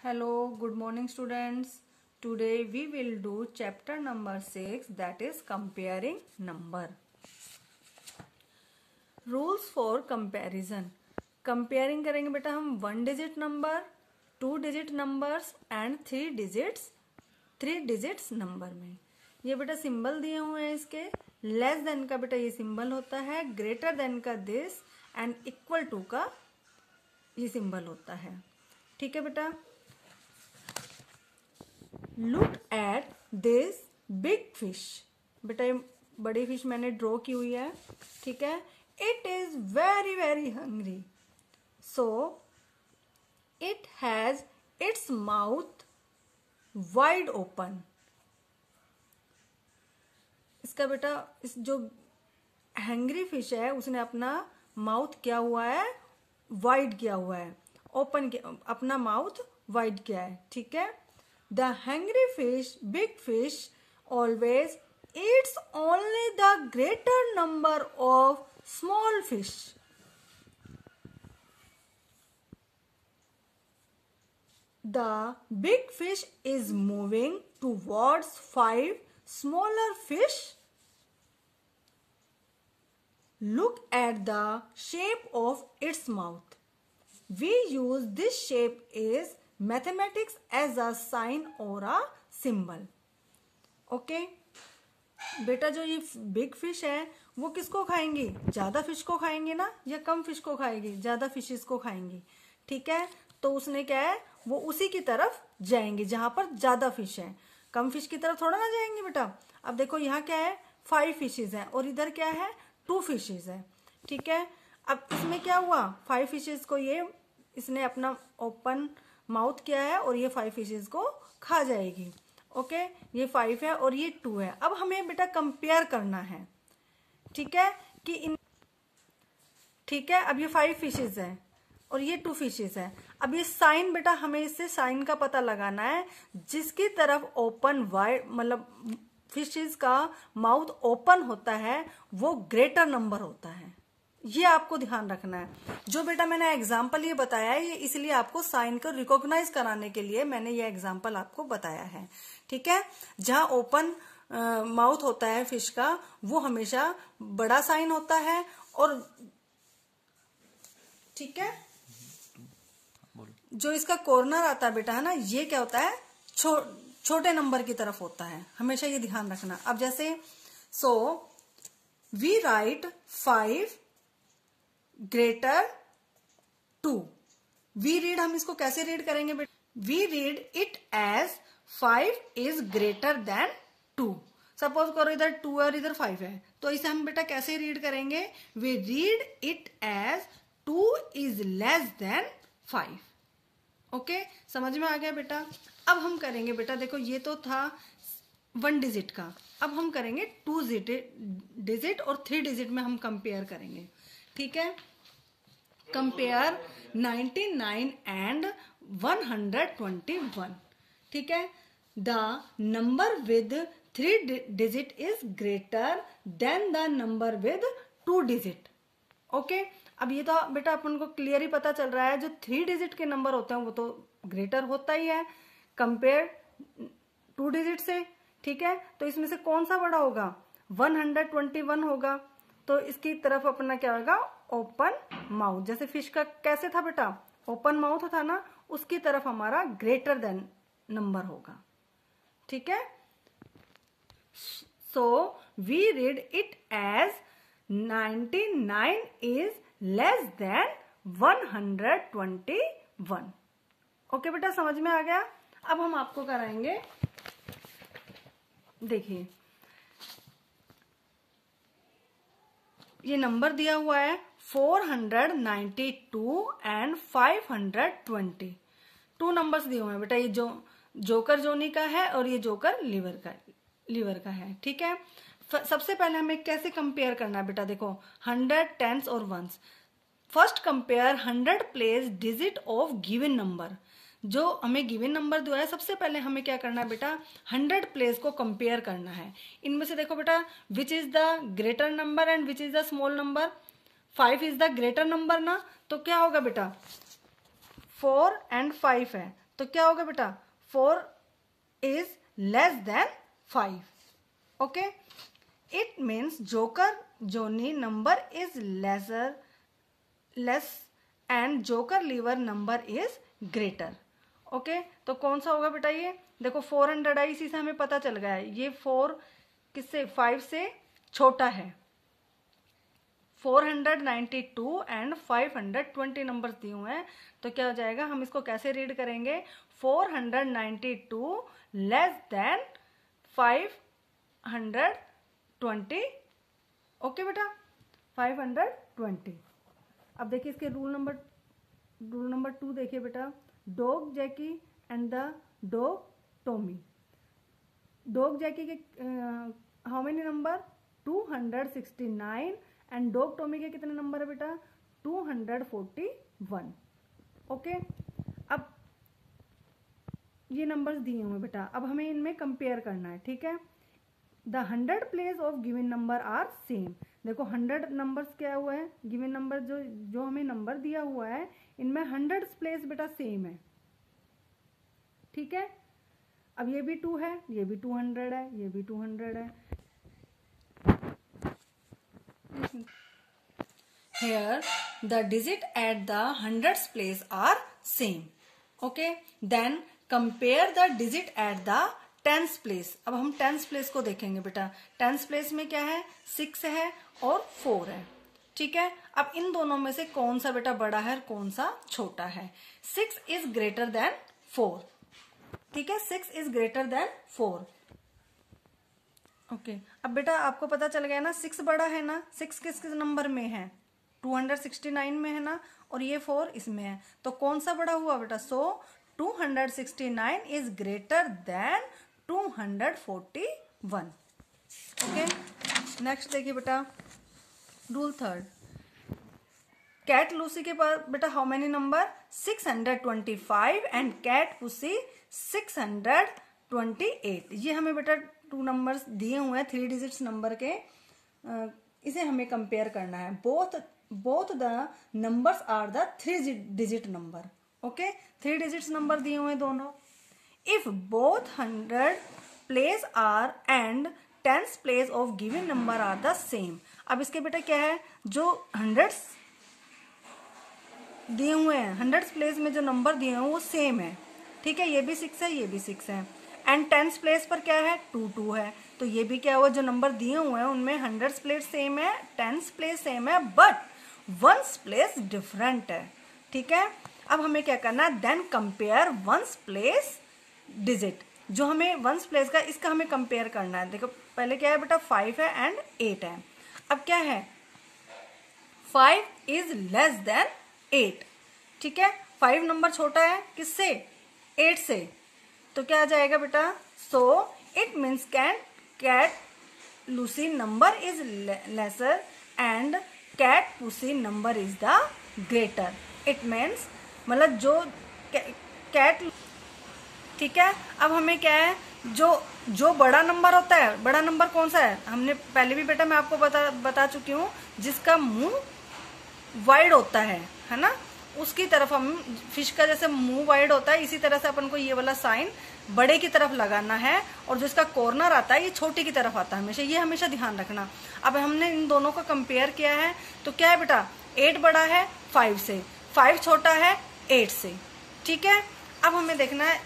Hello, good morning students. Today we will do chapter number 6 that is comparing number. Rules for comparison. Comparing करेंगे बेटा हम one digit number two digit numbers and three digits three digits number में ये बेटा symbol दिए हुए हैं इसके लेस देन का बेटा ये सिंबल होता है ग्रेटर देन का दिस एंड इक्वल टू का ये सिंबल होता है ठीक है बेटा look at this big fish बेटा, ये बड़ी फ़िश मैंने ड्रॉ की हुई है, ठीक है? It is very very hungry so it has its mouth wide open इसका बेटा, इस जो हैंग्री फ़िश है, उसने अपना माउथ क्या हुआ है? वाइड किया हुआ है. ओपन किया, अपना माउथ वाइड किया है, ठीक है? The hungry fish, big fish, always eats only the greater number of small fish. The big fish is moving towards five smaller fish. Look at the shape of its mouth. We use this shape is mathematics as a sign और a symbol okay बेटा, जो ये big fish है, वो किसको खाएँगी? ज़्यादा fish को खाएँगे ना? या कम फ़िश को खाएगी? ज़्यादा फिशेस को खाएँगी? ठीक है? तो उसने क्या है? वो उसी की तरफ़ जाएँगे, जहाँ पर ज़्यादा फ़िश है। कम फ़िश की तरफ़ थोड़ा ना जाएँगे बेटा? अब देखो, यहाँ क्या है? फाइव फिशेज है, और इधर क्या है? टू फिशेज है। ठीक है? अब इसमें क्या हुआ? फाइव फिशेज को ये, इसने अपना ओपन माउथ क्या है और ये फाइव फिशेज को खा जाएगी। ओके ये फाइव है और ये टू है। अब हमें बेटा कंपेयर करना है। ठीक है? कि इन ठीक है? अब ये फाइव फिशेज है और ये टू फिशेज है। अब ये साइन बेटा हमें इससे साइन का पता लगाना है, जिसकी तरफ़ ओपन वाइड मतलब फिशेज का माउथ ओपन होता है, वो ग्रेटर नंबर होता है। ये आपको ध्यान रखना है। जो बेटा मैंने एग्ज़ाम्पल ये बताया है ये इसलिए आपको साइन को रिकॉग्नाइज कराने के लिए मैंने ये एग्ज़ाम्पल आपको बताया है। ठीक है? जहाँ ओपन माउथ होता है फ़िश का वो हमेशा बड़ा साइन होता है और ठीक है? जो इसका कॉर्नर आता है बेटा है ना ये क्या होता है? छो, छोटे नंबर की तरफ़ होता है। हमेशा ये ध्यान रखना। अब जैसे so we write five greater two. We read हम इसको कैसे रीड करेंगे we read it as five is greater than two. Suppose करो इधर टू है और इधर फाइव है तो इसे हम बेटा कैसे रीड करेंगे? We read it as two is less than five. Okay? समझ में आ गया बेटा? अब हम करेंगे बेटा, देखो ये तो था वन डिजिट का। अब हम करेंगे टू डिजिट और थ्री डिजिट में हम कंपेयर करेंगे। ठीक है? कंपेयर 99 एंड 121 ठीक है? The number with three digit is greater than the number with two digit okay अब ये तो बेटा अपन को क्लियर ही पता चल रहा है, जो थ्री डिजिट के नंबर होते हैं, वो तो ग्रेटर होता ही है। कंपेयर टू डिजिट से, ठीक है? तो इसमें से कौन सा बड़ा होगा? 121 होगा। तो इसकी तरफ़ अपना क्या होगा? ओपन माउथ जैसे फ़िश का कैसे था बेटा? ओपन माउथ था ना, उसकी तरफ़ हमारा ग्रेटर देन नंबर होगा। ठीक है? So we read it as 99 is less than 121 okay बेटा, समझ में आ गया? अब हम आपको कराएँगे। देखिए ये नंबर दिया हुआ है 492 एंड 520 टू नंबर्स दिए हुए हैं, बेटा, ये जो, जोकर जोनी का है और ये जोकर लीवर का लीवर का है, ठीक है? सबसे पहले हमें कैसे कंपेयर करना है, बेटा, देखो हंड्रेड टेंस और ones first compare hundred place digit of given number जो हमें गिवन नंबर दिया है, सबसे पहले हमें क्या करना है बेटा? हंड्रेड प्लेस को कंपेयर करना है। इनमें से देखो बेटा which is the greater number and which is the small number five is the greater number ना? तो क्या होगा बेटा? फोर एंड फाइव है। तो क्या होगा बेटा? Four is less than five okay it means joker Johnny number is lesser less and joker Lever number is greater okay? तो कौन सा होगा बेटा ये? देखो फोर हंड्रेड आई इसी से हमें पता चल गया है। ये फोर किससे? फाइव से छोटा है। 492 एंड 520 नंबर दिए हुए हैं। तो क्या हो जाएगा? हम इसको कैसे रीड करेंगे? 492 लेस देन 520 ओके बेटा? 520 अब देखिए इसके rule number rule number two देखिए बेटा। Dog Jackie and the dog Tommy. Dog Jackie के how many number 269 and dog Tommy के कितने नंबर है बेटा? 241 ओके okay? अब ये नंबर्स दिए हुए बेटा। अब हमें इनमें कंपेयर करना है, ठीक है? The hundred place of given number are same देखो हंड्रेड नंबर्स क्या हुआ है? गिवन नंबर जो जो हमें नंबर दिया हुआ है इनमें हंड्रेड प्लेस बेटा सेम है। ठीक है? अब ये भी टू है, ये भी टू हंड्रेड है, ये भी टू हंड्रेड है। Here, the digit at the hundreds place are same. Okay. Then, compare the digit at the tens place अब हम टेंस प्लेस को देखेंगे बेटा। टेंस प्लेस में क्या है? सिक्स है और फोर है। ठीक है? अब इन दोनों में से कौन सा बेटा बड़ा है और कौन सा छोटा है? Six is greater than four ठीक है? Six is greater than four okay अब बेटा आपको पता चल गया ना सिक्स बड़ा है ना? सिक्स किस किस नंबर में है? टू हंड्रेड सिक्सटी नाइन में है ना? और ये फोर इसमें है। तो कौन सा बड़ा हुआ बेटा? So two hundred sixty nine is greater than two hundred forty one okay next देखिए बेटा। रूल थर्ड कैट लूसी के पास, बेटा how many number six hundred twenty five and cat Pussy six hundred twenty eight ये हमें बेटा two numbers दिए हुए हैं थ्री डिजिट्स नंबर के। इसे हमें कंपेयर करना है। Both both the numbers are the three digit number okay three digits number दिए हुए दोनों। If both hundred place are and tens place of given number are the same अब इसके बेटा क्या है? जो हंड्रेड्स दिए हुए हैं हंड्रेड्स प्लेस में जो नंबर दिए हैं, वो सेम है। ठीक है? ये भी सिक्स है, ये भी सिक्स है। एंड टेंस प्लेस पर क्या है? टू टू है। तो ये भी क्या हुआ? जो नंबर दिए हुए हैं, उनमें हंड्रेड प्लेस सेम है टेंस प्लेस सेम है बट वंस प्लेस डिफरेंट है। ठीक है? अब हमें क्या करना है? Then compare ones place digit जो हमें वंस प्लेस का, इसका हमें कंपेयर करना है। देखो, पहले क्या है बेटा? फाइव है एंड एट है। अब क्या है? Five is less than eight ठीक है? फाइव नंबर छोटा है किससे? एट से। तो क्या आ जाएगा बेटा? So it means can cat Lucy number is lesser and cat Pussy number is the greater it means मतलब जो कैट ठीक है? अब हमें क्या है? जो जो बड़ा नंबर होता है, बड़ा नंबर कौन सा है? हमने पहले भी बेटा मैं आपको बता बता चुकी हूँ, जिसका मुँह वाइड होता है है ना? उसकी तरफ़ हम फ़िश का जैसे मुँह वाइड होता है, इसी तरह से अपन को ये वाला साइन बड़े की तरफ़ लगाना है, और जो इसका कॉर्नर आता है, ये छोटे की तरफ़ आता है हमेशा। ये हमेशा ध्यान रखना। अब हमने इन दोनों को कंपेयर किया है तो क्या है बेटा? एट बड़ा है फाइव से। फाइव छोटा है एट से। ठीक है? अब हमें देखना है,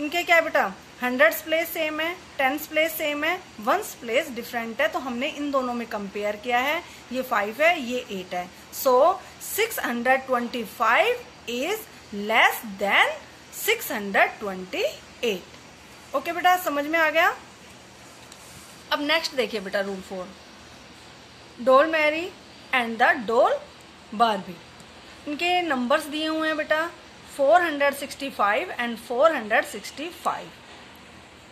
इनके क्या है बेटा? हंड्रेड्स प्लेस सेम है, टेंस प्लेस सेम है, वंस प्लेस डिफरेंट है तो हमने इन दोनों में कंपेयर किया है। ये फाइव है, ये एट है। So six hundred twenty five is less than six hundred twenty eight okay बेटा, समझ में आ गया? अब नेक्स्ट देखिए बेटा rule four doll Mary and the doll Barbie इनके नंबर्स दिए हुए हैं बेटा 465 एंड 465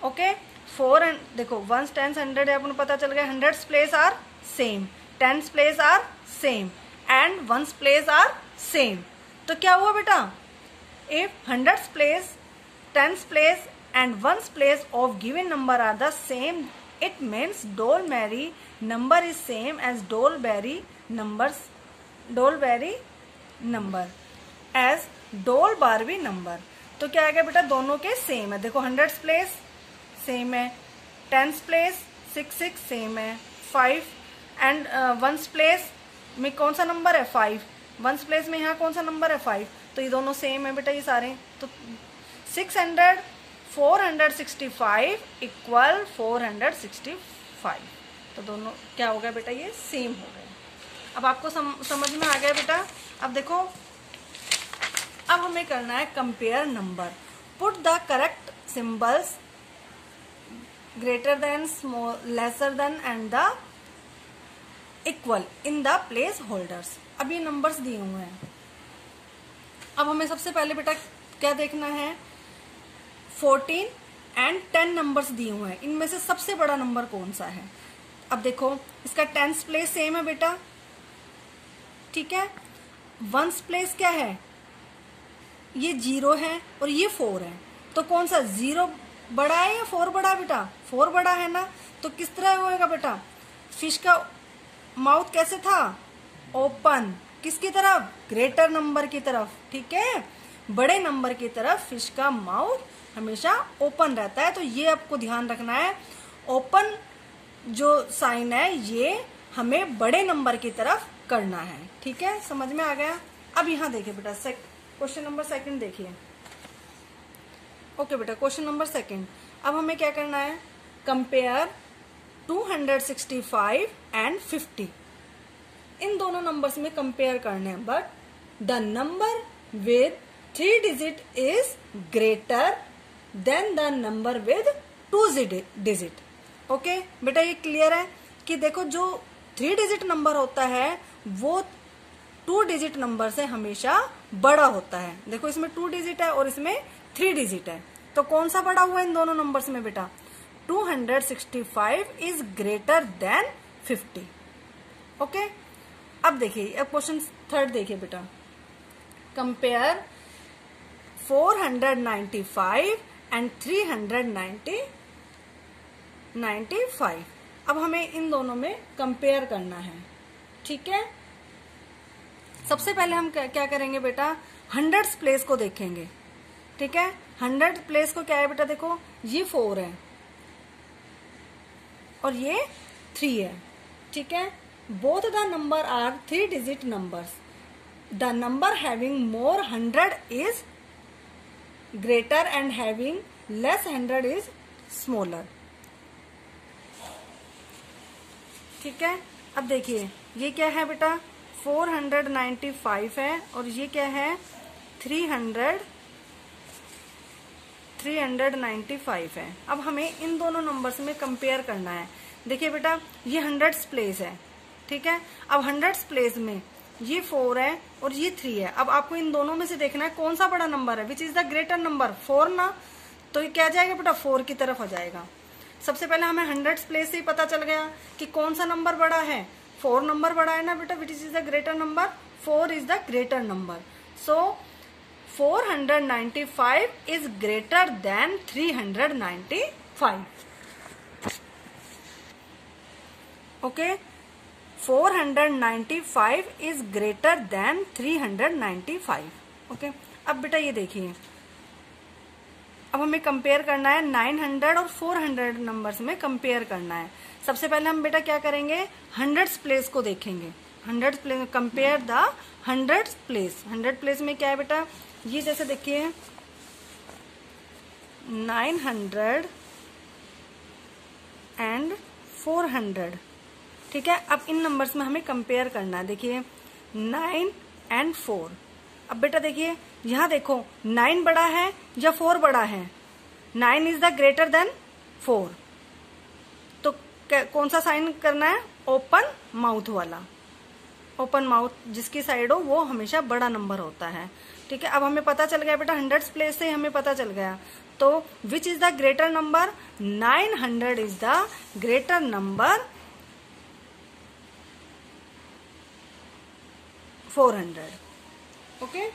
ओके फोर देखो वंस टेंस हंड्रेड है, अपन पता चल गया hundred place are same tens place are same and ones place are same तो क्या हुआ बेटा? If hundred place tens place and ones place of given number are the same it means doll Mary number is same as doll Barbie numbers doll Barbie number as doll Barbie number तो क्या आएगा बेटा? दोनों के same है। देखो hundred place same है. Tens place six six same है. फाइव एंड वंस प्लेस में कौन सा नंबर है? फाइव वंस प्लेस में यहाँ कौन सा नंबर है? फाइव तो ये दोनों सेम है बेटा ये सारे. तो six hundred four hundred sixty five equal four hundred sixty five तो दोनों क्या हो गया बेटा? ये सेम हो गए अब आपको सम, समझ में आ गया बेटा? अब देखो अब हमें करना है compare number put the correct symbols greater than small lesser than and the equal in the place holders अब ये नंबर्स दिए हुए हैं। अब हमें सबसे पहले बेटा क्या देखना है? फोर्टीन एंड टेन नंबर्स दिए हुए हैं। इनमें से सबसे बड़ा नंबर कौन सा है? अब देखो, इसका टेंस प्लेस सेम है बेटा। ठीक है? वंस प्लेस क्या है? ये ज़ीरो है और ये फोर है। तो कौन सा? ज़ीरो बड़ा है या फोर बड़ा बेटा? फोर बड़ा है ना? तो किस तरह होएगा बेटा? फ़िश का माउथ कैसे था? ओपन किसकी तरफ़? ग्रेटर नंबर की तरफ़, ठीक है? बड़े नंबर की तरफ़ फ़िश का माउथ हमेशा ओपन रहता है। तो ये आपको ध्यान रखना है। ओपन जो साइन है, ये हमें बड़े नंबर की तरफ़ करना है, ठीक है? समझ में आ गया? अब यहाँ देखिए बेटा क्वेश्चन नंबर सेकंड देखिए। ओके बेटा क्वेश्चन नंबर सेकंड अब हमें क्या करना है? कंपेयर 265 एंड 50 इन दोनों नंबर्स में कंपेयर करने हैं but the number with three digit is greater than the number with two digit okay बेटा, ये क्लियर है कि देखो जो थ्री डिजिट नंबर होता है, वो टू डिजिट नंबर से हमेशा बड़ा होता है। देखो, इसमें टू डिजिट है और इसमें थ्री डिजिट है। तो कौन सा बड़ा हुआ इन दोनों नंबर्स में बेटा? 265 इज़ ग्रेटर देन 50 ओके? अब देखिए, अब क्वेश्चन थर्ड देखिए बेटा। कंपेयर 495 एंड 390 95 अब हमें इन दोनों में कंपेयर करना है। ठीक है? सबसे पहले हम क्या करेंगे बेटा? हंड्रेड प्लेस को देखेंगे। ठीक है? हंड्रेड प्लेस को क्या है बेटा देखो? ये फोर है। और ये थ्री है। ठीक है? Both the number are three digit number the number having more hundred is greater and having less hundred is smaller ठीक है? अब देखिए, ये क्या है बेटा? फोर हंड्रेड नाइन्टी फाइव है और ये क्या है? थ्री हंड्रेड 395 है। अब हमें इन दोनों नंबर्स में कंपेयर करना है। देखिए बेटा, ये हंड्रेड्स प्लेस है, ठीक है? अब हंड्रेड प्लेस में ये फोर है और ये थ्री है। अब आपको इन दोनों में से देखना है कौन सा बड़ा नंबर है which is the greater number four ना? तो ये क्या जाएगा बेटा फोर की तरफ़ आ जाएगा। सबसे पहले हमें हंड्रेड प्लेस से ही पता चल गया कि कौन सा नंबर बड़ा है। फोर नंबर बड़ा है ना बेटा which is the greater number four is the greater number so 495 is greater than 395 okay? 495 is greater than 395 okay अब बेटा ये देखिए। अब हमें कंपेयर करना है 900 और 400 नंबर्स में कंपेयर करना है। सबसे पहले हम बेटा क्या करेंगे? हंड्रेड प्लेस को देखेंगे। Hundred place compare the hundred place hundred place में क्या है बेटा? ये जैसे देखिए 900 एंड 400 ठीक है, अब इन नंबर्स में हमें कंपेयर करना है। देखिए, नाइन एंड फोर। अब बेटा देखिए, यहाँ देखो, नाइन बड़ा है या फोर बड़ा है? Nine is the greater than four तो कौन सा साइन करना है? ओपन माउथ वाला। ओपन माउथ जिसकी साइड हो, वो हमेशा बड़ा नंबर होता है। ठीक है? अब हमें पता चल गया, बेटा हंड्रेड प्लेस से हमें पता चल गया। तो which is the greater number nine hundred is the greater number 400 okay?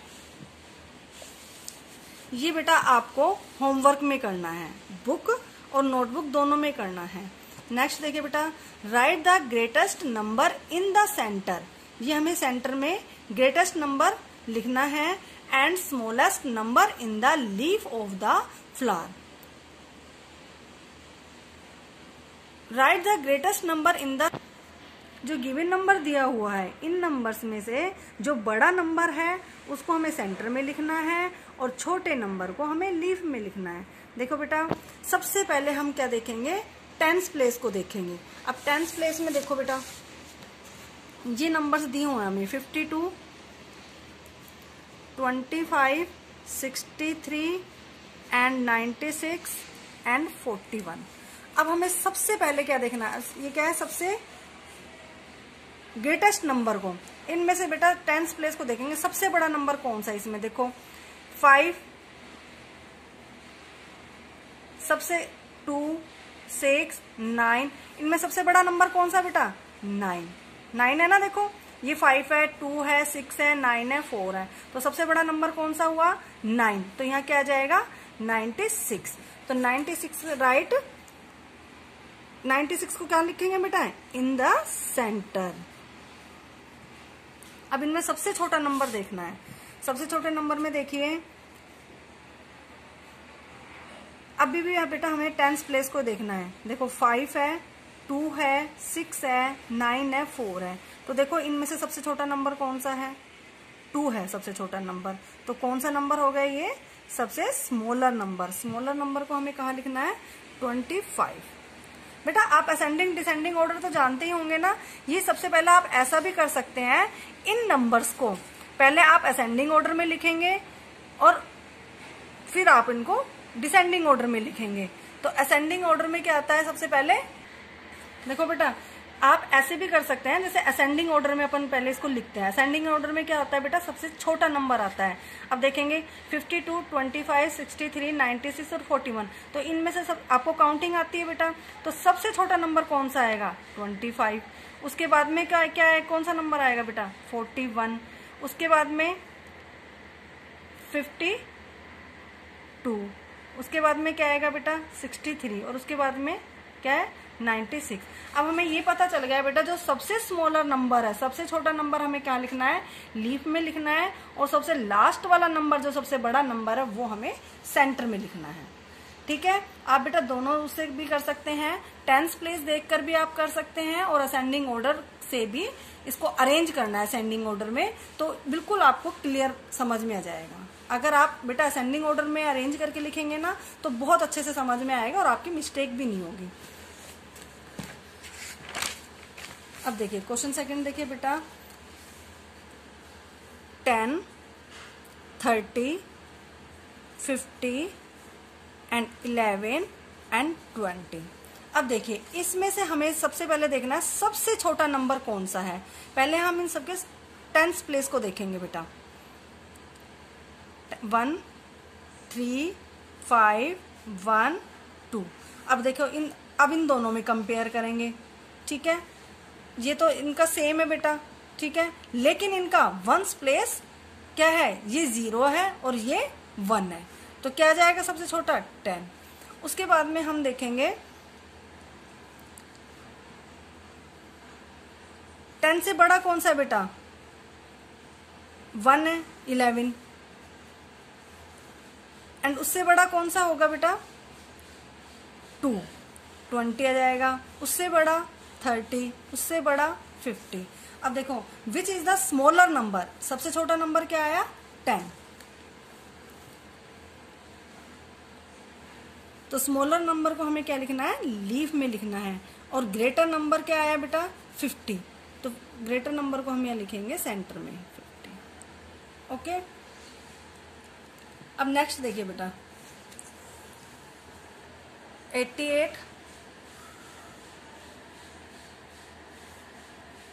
ये बेटा आपको होमवर्क में करना है, बुक और नोटबुक दोनों में करना है। नेक्स्ट देखिए बेटा write the greatest number in the centre ये हमें सेंटर में ग्रेटेस्ट नंबर लिखना है and smallest number in the leaf of the flower. Write the greatest number in the, जो गिवन नंबर दिया हुआ है, इन नंबर्स में से जो बड़ा नंबर है, उसको हमें सेंटर में लिखना है और छोटे नंबर को हमें लीफ में लिखना है। देखो बेटा, सबसे पहले हम क्या देखेंगे? टेंस प्लेस को देखेंगे। अब टेंस प्लेस में देखो बेटा। ये नंबर्स दिए हुए हैं हमें। Fifty two twenty five sixty three and ninety six and forty one अब हमें सबसे पहले क्या देखना है? ये क्या है सबसे ग्रेटेस्ट नंबर को? इनमें से बेटा टेंथ प्लेस को देखेंगे। सबसे बड़ा नंबर कौन सा इसमें? देखो फाइव सबसे टू सिक्स नाइन इनमें सबसे बड़ा नंबर कौन सा बेटा? नाइन नाइन है ना देखो? ये फाइव है टू है सिक्स है नाइन है फोर है। तो सबसे बड़ा नंबर कौन सा हुआ? नाइन तो यहाँ क्या आ जाएगा? नाइन्टी सिक्स तो ninety six right ninety six को क्या लिखेंगे बेटा? इन द सेंटर अब इनमें सबसे छोटा नंबर देखना है। सबसे छोटे नंबर में देखिए। अभी भी यहाँ बेटा हमें टेंथ प्लेस को देखना है। देखो फाइव है टू है, सिक्स है, नाइन है, फोर है। तो देखो, इनमें से सबसे छोटा नंबर कौन सा है? टू है सबसे छोटा नंबर। तो कौन सा नंबर हो गया ये? सबसे स्मॉलर नंबर स्मॉलर नंबर को हमें कहा लिखना है? ट्वेंटी फाइव बेटा, आप असेंडिंग डिसेंडिंग ऑर्डर तो जानते ही होंगे ना? ये सबसे पहले आप ऐसा भी कर सकते हैं, इन नंबर्स को। पहले आप असेंडिंग ऑर्डर में लिखेंगे और फिर आप इनको डिसेंडिंग ऑर्डर में लिखेंगे। तो असेंडिंग ऑर्डर में क्या आता है सबसे पहले? देखो बेटा आप ऐसे भी कर सकते हैं जैसे असेंडिंग ऑर्डर में अपन पहले इसको लिखते हैं। असेंडिंग ऑर्डर में क्या होता है बेटा सबसे छोटा नंबर आता है। अब देखेंगे 52, 25, 63, 96 और 41 तो इनमें से सब आपको काउंटिंग आती है बेटा? तो सबसे छोटा नंबर कौन सा आएगा? 25 उसके बाद में क्या क्या है कौन सा नंबर आएगा बेटा? 41 उसके बाद में 52 उसके बाद में क्या आएगा बेटा? 63 और उसके बाद में क्या है? 96 अब हमें ये पता चल गया बेटा, जो सबसे स्मॉलर नंबर है, सबसे छोटा नंबर हमें क्या लिखना है? लीफ में लिखना है, और सबसे लास्ट वाला नंबर जो सबसे बड़ा नंबर है, वो हमें सेंटर में लिखना है। ठीक है? आप बेटा दोनों उससे भी कर सकते हैं टेंथ प्लेस देखकर भी आप कर सकते हैं, और असेंडिंग ऑर्डर से भी इसको अरेंज करना है असेंडिंग ऑर्डर में तो बिल्कुल आपको क्लियर समझ में आ जाएगा। अगर आप बेटा असेंडिंग ऑर्डर में अरेंज करके लिखेंगे ना तो बहुत अच्छे से समझ में आएगा, और आपकी मिस्टेक भी नहीं होगी। अब देखिए क्वेश्चन सेकंड देखिए बेटा। Ten thirty fifty and eleven and twenty अब देखिए, इसमें से हमें सबसे पहले देखना है, सबसे छोटा नंबर कौन सा है? पहले हम इन सबके टेंथ प्लेस को देखेंगे बेटा। One three five one two अब देखो, इन, अब इन दोनों में कंपेयर करेंगे, ठीक है? ये तो इनका सेम है बेटा, ठीक है? लेकिन इनका वंस प्लेस क्या है? ये ज़ीरो है और ये वन है। तो क्या जाएगा सबसे छोटा? टेन उसके बाद में हम देखेंगे। टेन से बड़ा कौन सा है बेटा? वन है इलेवन एंड उससे बड़ा कौन सा होगा बेटा? टू ट्वेंटी आ जाएगा। उससे बड़ा थर्टी, उससे बड़ा फिफ्टी। अब देखो which is the smaller number सबसे छोटा नंबर क्या आया? टेन। तो स्मॉलर नंबर को हमें क्या लिखना है? लीफ में लिखना है। और ग्रेटर नंबर क्या आया बेटा? फिफ्टी। तो ग्रेटर नंबर को हम यहाँ लिखेंगे सेंटर में, फिफ्टी। ओके? अब नेक्स्ट देखिए बेटा। 88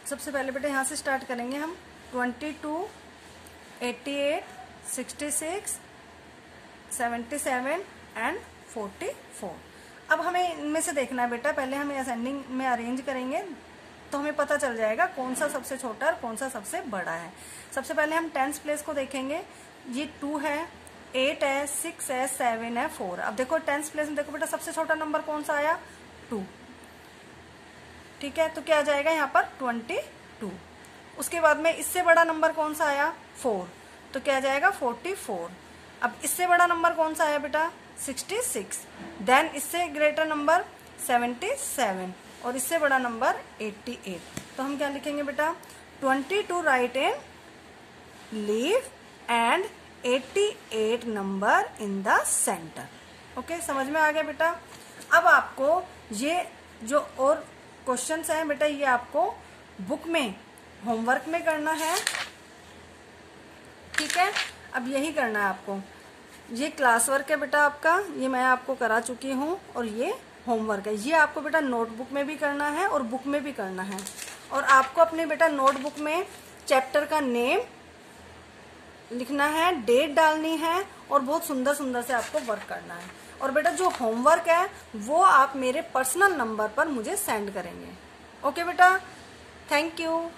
सबसे पहले बेटा यहाँ से स्टार्ट करेंगे हम. 22, 88, 66, 77 एंड 44 अब हमें इनमें से देखना है बेटा पहले हमें असेंडिंग में अरेंज करेंगे तो हमें पता चल जाएगा कौन सा सबसे छोटा और कौन सा सबसे बड़ा है. सबसे पहले हम टेंथ प्लेस को देखेंगे. ये टू है एट है सिक्स है सेवन है फोर अब देखो टेंथ प्लेस में देखो बेटा सबसे छोटा नंबर कौन सा आया? टू ठीक है? तो क्या आ जाएगा यहाँ पर? Twenty two. उसके बाद में इससे बड़ा नंबर कौन सा आया? फोर। तो क्या जाएगा? Forty four. अब इससे बड़ा नंबर कौन सा आया बेटा? Sixty six. देन इससे ग्रेटर नंबर सेवेंटी सेवन। और इससे बड़ा नंबर एट्टी एट। तो हम क्या लिखेंगे बेटा? Twenty two right in leave and eighty eight number in the centre okay समझ में आ गया बेटा? अब आपको ये जो और क्वेश्चन हैं बेटा, ये आपको बुक में, होमवर्क में करना है। ठीक है? अब यही करना है आपको। ये क्लास वर्क है बेटा आपका, ये मैं आपको करा चुकी हूँ और ये होमवर्क है। ये आपको बेटा नोटबुक में भी करना है और बुक में भी करना है। और आपको अपने बेटा नोटबुक में चैप्टर का नेम लिखना है, डेट डालनी है और बहुत सुंदर सुंदर से आपको वर्क करना है। और बेटा जो होमवर्क है, वो आप मेरे पर्सनल नंबर पर मुझे सेंड करेंगे। ओके बेटा? Thank you